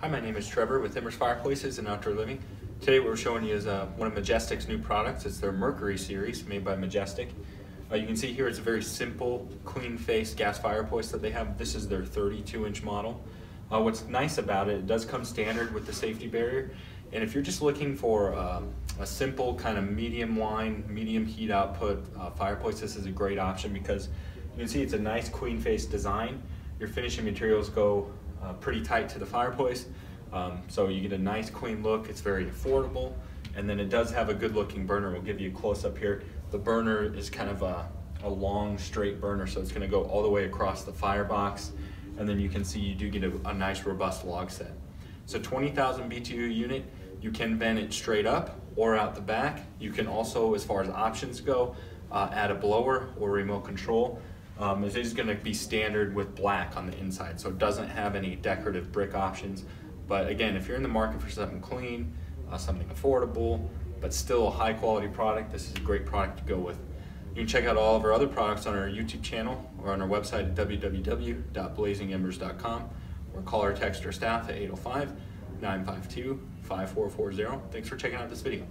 Hi, my name is Trevor with Embers Fireplaces and Outdoor Living. Today what we're showing you is uh, one of Majestic's new products. It's their Mercury series made by Majestic. Uh, you can see here it's a very simple, clean face gas fireplace that they have. This is their 32 inch model. Uh, what's nice about it, it does come standard with the safety barrier. And if you're just looking for um, a simple kind of medium line, medium heat output uh, fireplace, this is a great option because you can see it's a nice clean face design. Your finishing materials go uh, pretty tight to the fireplace. Um, so you get a nice clean look, it's very affordable, and then it does have a good looking burner. We'll give you a close up here. The burner is kind of a, a long straight burner, so it's gonna go all the way across the firebox, and then you can see you do get a, a nice robust log set. So 20,000 BTU unit, you can vent it straight up or out the back. You can also, as far as options go, uh, add a blower or remote control. Um, it is gonna be standard with black on the inside, so it doesn't have any decorative brick options. But again, if you're in the market for something clean, uh, something affordable, but still a high quality product, this is a great product to go with. You can check out all of our other products on our YouTube channel or on our website at www.blazingembers.com or call or text our staff at 805 952 5440. Thanks for checking out this video.